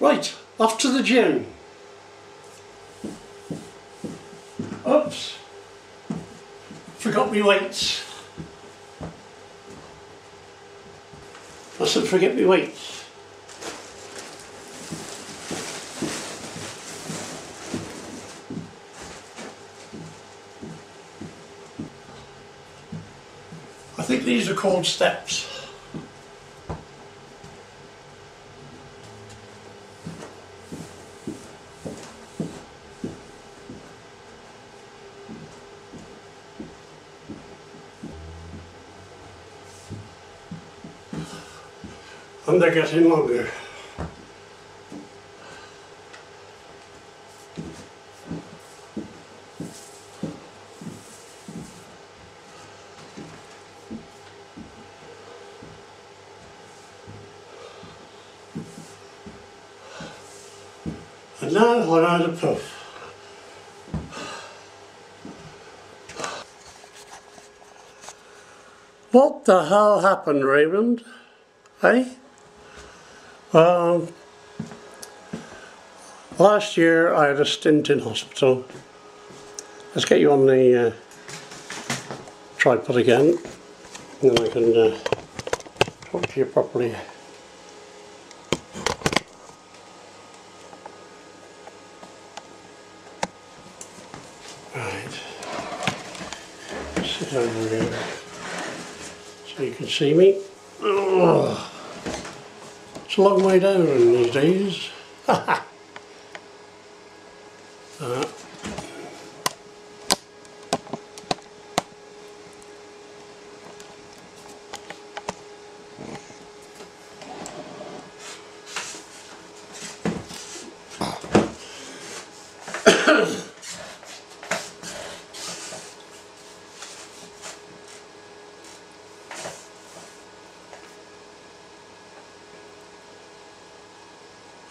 Right, off to the gym. Oops. Forgot me weights. Mustn't forget me weights. I think these are called steps. And they're getting longer. And now I add a puff. What the hell happened, Raymond? Hey? Um, last year I had a stint in hospital. Let's get you on the uh, tripod again, and then I can uh, talk to you properly. Right, sit over here so you can see me. Oh. A long way down in these days. uh.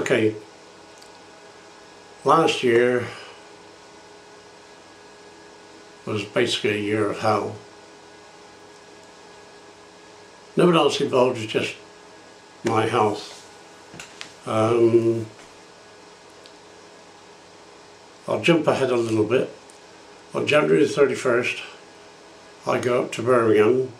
Okay, last year was basically a year of hell. No one else involved, it's just my health. Um, I'll jump ahead a little bit. On January 31st, I go up to Birmingham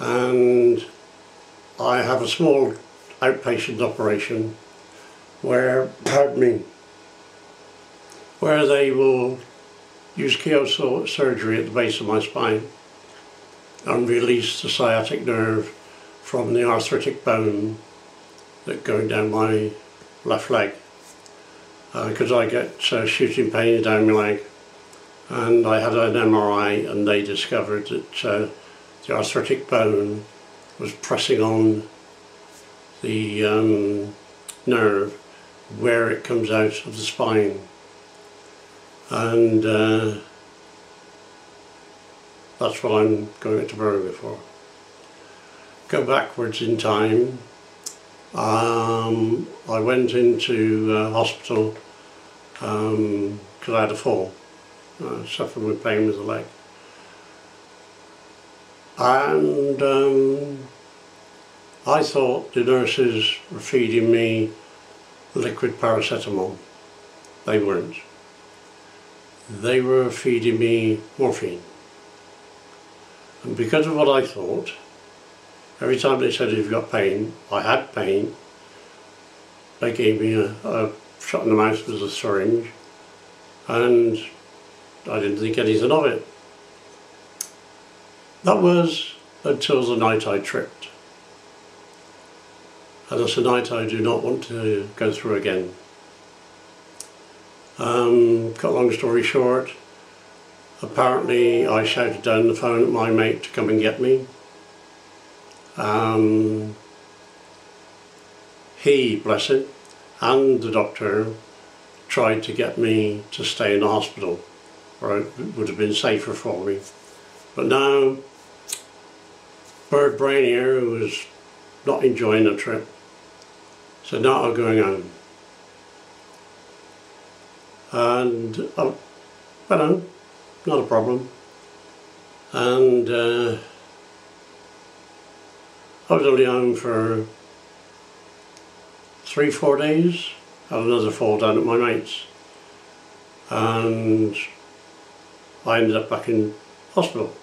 and I have a small outpatient operation where, pardon me, where they will use keyhole surgery at the base of my spine and release the sciatic nerve from the arthritic bone that going down my left leg. Because uh, I get uh, shooting pains down my leg. And I had an MRI and they discovered that uh, the arthritic bone was pressing on the um, nerve where it comes out of the spine. And uh, that's what I'm going to Birmingham for. Go backwards in time. Um, I went into uh, hospital because um, I had a fall, uh, suffering with pain with the leg. And um, I thought the nurses were feeding me liquid paracetamol. They weren't. They were feeding me morphine. And because of what I thought, every time they said you've got pain, I had pain, they gave me a, a shot in the mouth with a syringe and I didn't think anything of it. That was until the night I tripped. And that's a night I do not want to go through again. Um, cut long story short, apparently I shouted down the phone at my mate to come and get me. Um, he, bless him, and the doctor tried to get me to stay in the hospital where it would have been safer for me. But now, Bird Brainier, who was not enjoying the trip, so now I'm going home. And I went home, not a problem. And uh, I was only home for three, four days, had another fall down at my mate's. And I ended up back in hospital.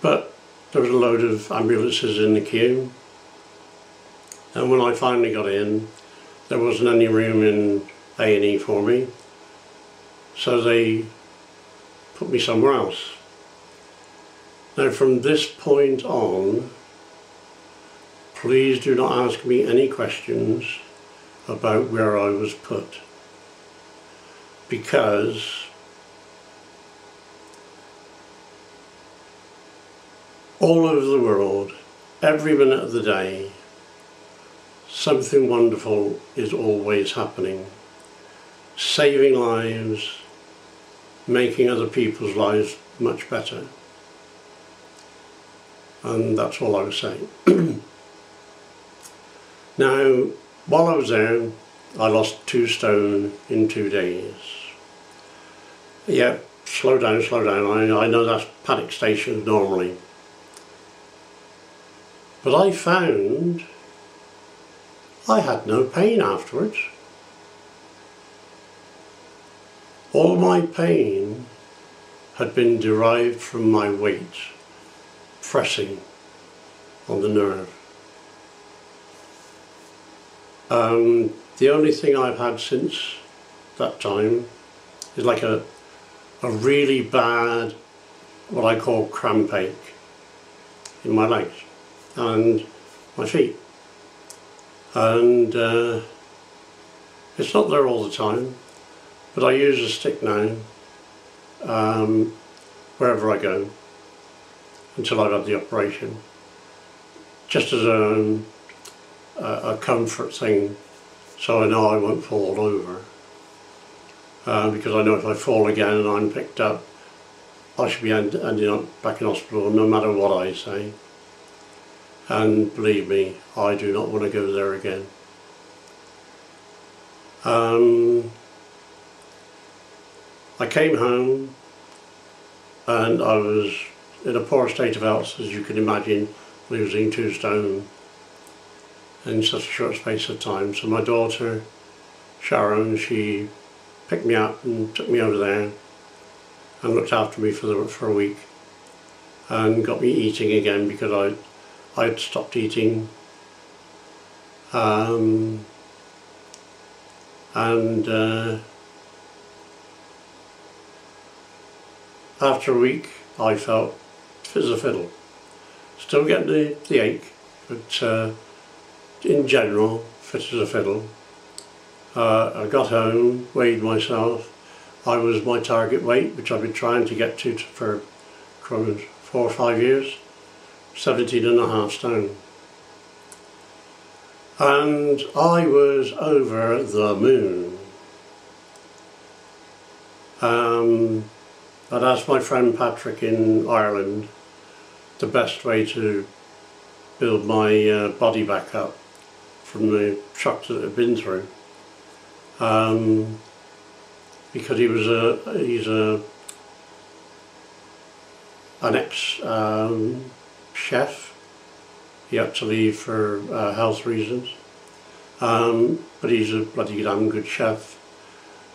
But there was a load of ambulances in the queue. And when I finally got in, there wasn't any room in A&E for me. So they put me somewhere else. Now from this point on, please do not ask me any questions about where I was put. Because all over the world, every minute of the day, something wonderful is always happening. Saving lives, making other people's lives much better. And that's all I was saying. now, while I was there, I lost two stone in two days. Yeah, slow down, slow down. I, I know that's panic station normally. But I found I had no pain afterwards. All my pain had been derived from my weight pressing on the nerve. Um, the only thing I've had since that time is like a, a really bad, what I call cramp ache in my legs and my feet. And uh, it's not there all the time, but I use a stick now um, wherever I go until I've had the operation. Just as a, a, a comfort thing so I know I won't fall over. Uh, because I know if I fall again and I'm picked up, I should be end ending up back in hospital no matter what I say and believe me, I do not want to go there again. Um, I came home and I was in a poor state of health, as you can imagine, losing two stone in such a short space of time. So my daughter, Sharon, she picked me up and took me over there and looked after me for, the, for a week and got me eating again because I I'd stopped eating um, and uh, after a week I felt fit as a fiddle. Still getting the, the ache, but uh, in general fit as a fiddle. Uh, I got home, weighed myself. I was my target weight, which I've been trying to get to for four or five years. 17 and a half stone. And I was over the moon. Um, I'd asked my friend Patrick in Ireland the best way to build my uh, body back up from the shock that I'd been through. Um, because he was a he's a an ex um, chef. He had to leave for uh, health reasons. Um, but he's a bloody damn good chef.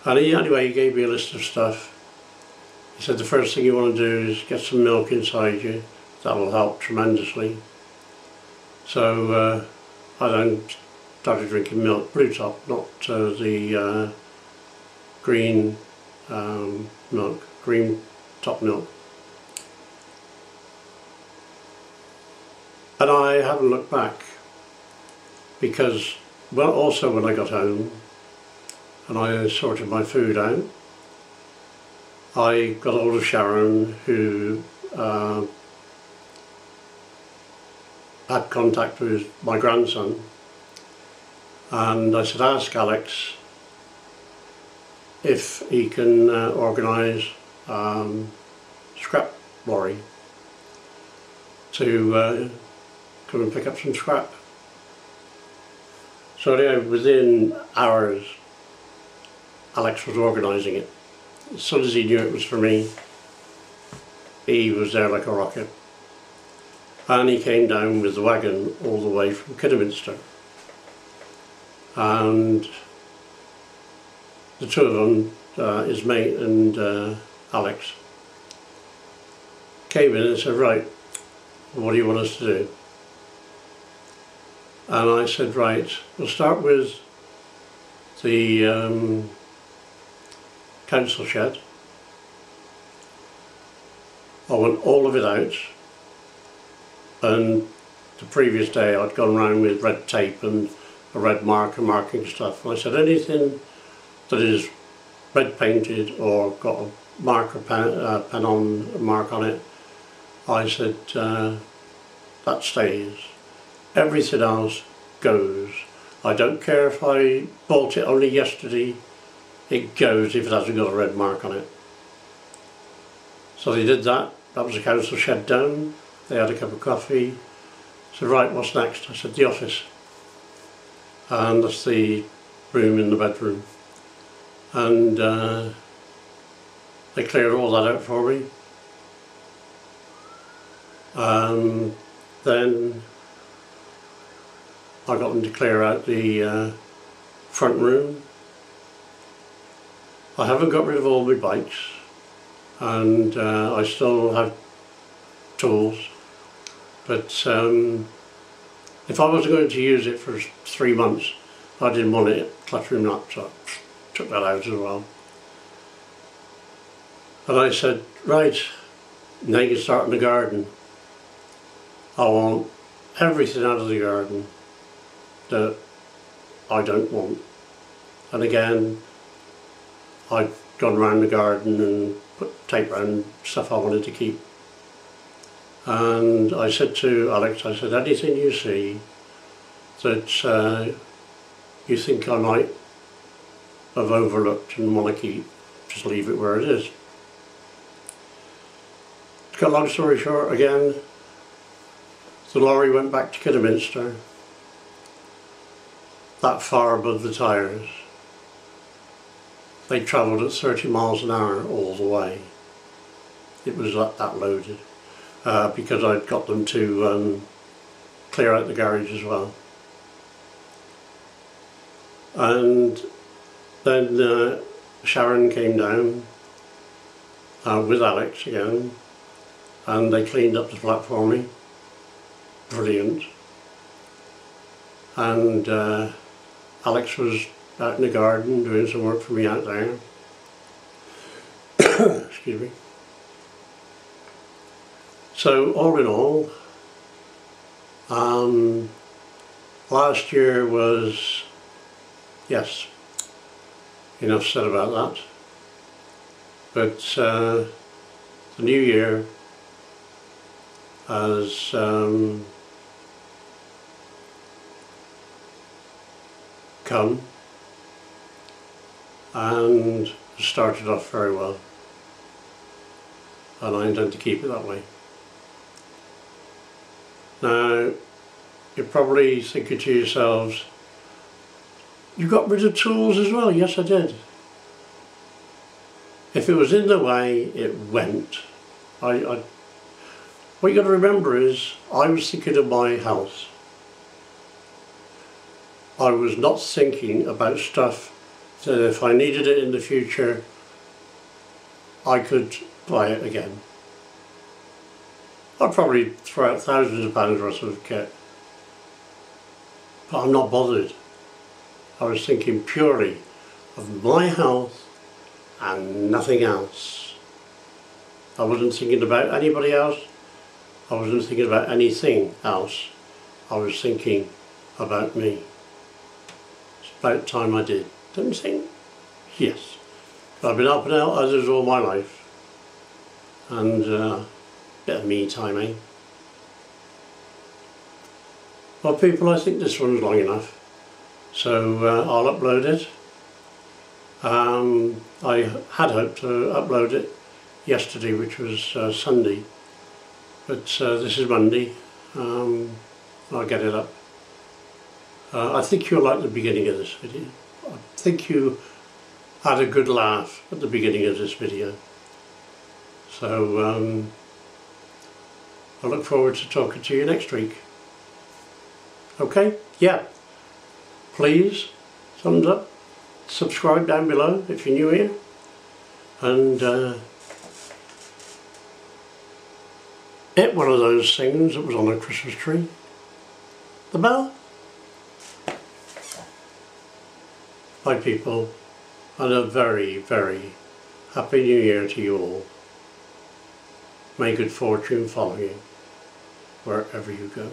And he, anyway, he gave me a list of stuff. He said the first thing you want to do is get some milk inside you. That'll help tremendously. So uh, I then started drinking milk, Blue Top, not uh, the uh, green um, milk, green top milk. And I haven't looked back because, well, also when I got home and I sorted my food out, I got hold of Sharon who uh, had contact with my grandson. And I said ask Alex if he can uh, organise um, scrap lorry to uh, come and pick up some scrap. So yeah, within hours, Alex was organising it. As soon as he knew it was for me, he was there like a rocket. And he came down with the wagon all the way from Kidderminster. and the two of them, uh, his mate and uh, Alex, came in and said, right, what do you want us to do? And I said, right, we'll start with the um, council shed. I want all of it out. And the previous day I'd gone around with red tape and a red marker marking stuff. And I said, anything that is red painted or got a marker pen, uh, pen on mark on it, I said, uh, that stays. Everything else goes. I don't care if I bought it only yesterday, it goes if it hasn't got a red mark on it. So they did that, that was the council shed down, they had a cup of coffee, said right what's next? I said the office and that's the room in the bedroom and uh, they cleared all that out for me and then I got them to clear out the uh, front room. I haven't got rid of all my bikes and uh, I still have tools but um, if I was going to use it for three months I didn't want it cluttering up so I took that out as well. And I said right now you can start in the garden. I want everything out of the garden that I don't want. And again, I'd gone around the garden and put tape around stuff I wanted to keep. And I said to Alex, I said, anything you see that uh, you think I might have overlooked and want to keep, just leave it where it is. To cut a long story short, again, the lorry went back to Kidderminster that far above the tyres. They travelled at 30 miles an hour all the way. It was that, that loaded uh, because I'd got them to um, clear out the garage as well. And then uh, Sharon came down uh, with Alex again and they cleaned up the flat for me. Brilliant. And uh, Alex was out in the garden doing some work for me out there. Excuse me. So all in all, um, last year was, yes, enough said about that. But uh, the new year has um, come and started off very well and I intend to keep it that way. Now you're probably thinking to yourselves you got rid of tools as well? Yes I did. If it was in the way it went. I, I what you've got to remember is I was thinking of my house I was not thinking about stuff that if I needed it in the future I could buy it again. I'd probably throw out thousands of pounds worth of kit but I'm not bothered. I was thinking purely of my health and nothing else. I wasn't thinking about anybody else. I wasn't thinking about anything else. I was thinking about me about time I did. Don't you think? Yes. I've been up and out others all my life. And uh, bit of me time, eh? Well people, I think this one's long enough. So uh, I'll upload it. Um, I had hoped to upload it yesterday, which was uh, Sunday. But uh, this is Monday. Um, I'll get it up. Uh, I think you'll like the beginning of this video. I think you had a good laugh at the beginning of this video. So um, I look forward to talking to you next week. Okay? Yeah. Please thumbs up, subscribe down below if you're new here, and uh, hit one of those things that was on the Christmas tree. The bell. Bye people, and a very, very happy new year to you all. May good fortune follow you wherever you go.